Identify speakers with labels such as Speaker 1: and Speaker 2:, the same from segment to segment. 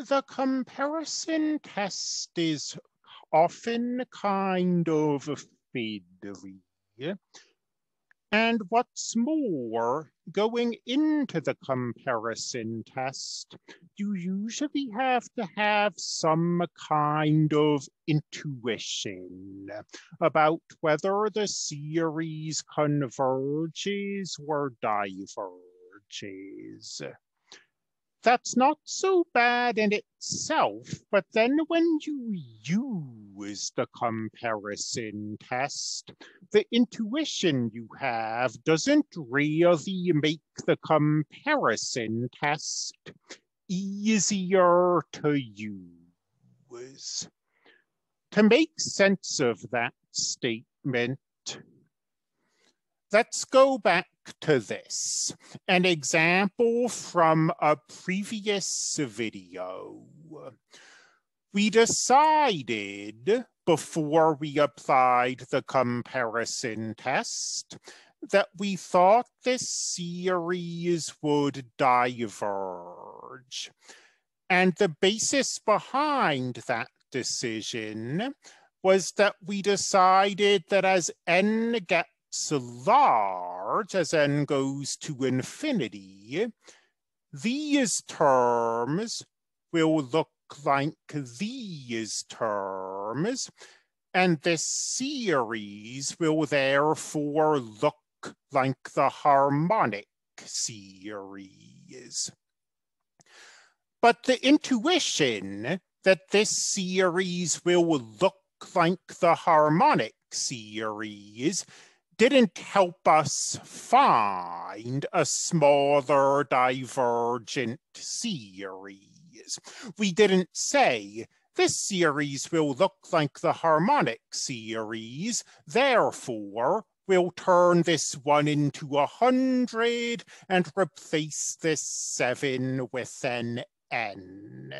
Speaker 1: the comparison test is often kind of fiddly. And what's more, going into the comparison test, you usually have to have some kind of intuition about whether the series converges or diverges that's not so bad in itself, but then when you use the comparison test, the intuition you have doesn't really make the comparison test easier to use. To make sense of that statement, let's go back to this, an example from a previous video. We decided before we applied the comparison test that we thought this series would diverge. And the basis behind that decision was that we decided that as n gets so as n goes to infinity, these terms will look like these terms, and this series will therefore look like the harmonic series. But the intuition that this series will look like the harmonic series didn't help us find a smaller divergent series. We didn't say, this series will look like the harmonic series, therefore we'll turn this one into a hundred and replace this seven with an n.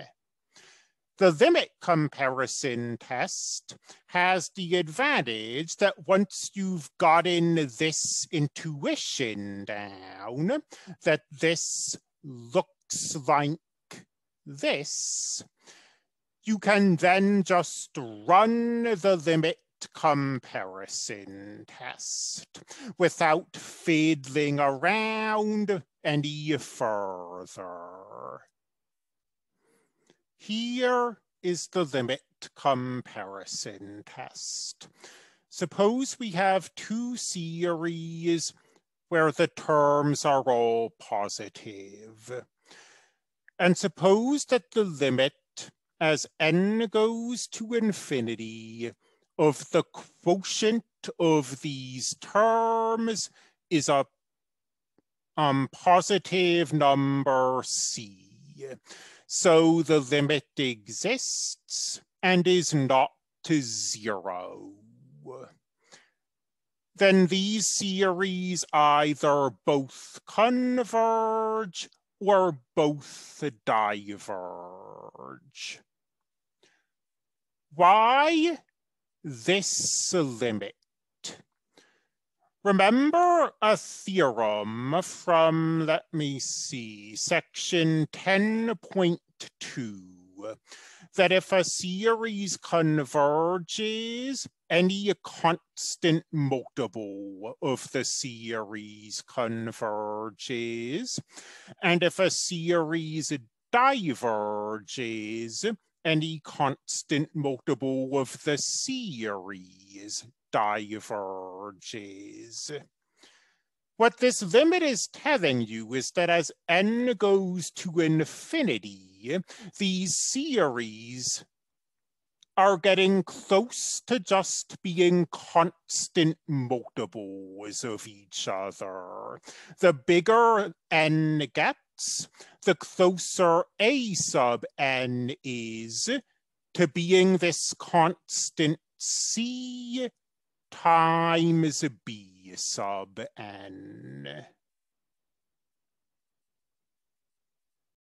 Speaker 1: The limit comparison test has the advantage that once you've gotten this intuition down, that this looks like this, you can then just run the limit comparison test without fiddling around any further. Here is the limit comparison test. Suppose we have two series where the terms are all positive. And suppose that the limit as n goes to infinity of the quotient of these terms is a um, positive number c. So the limit exists and is not to zero. Then these series either both converge or both diverge. Why this limit? Remember a theorem from, let me see, section 10.2, that if a series converges, any constant multiple of the series converges. And if a series diverges, any constant multiple of the series diverges. What this limit is telling you is that as n goes to infinity, these series are getting close to just being constant multiples of each other. The bigger n gets, the closer a sub n is to being this constant c times b sub n.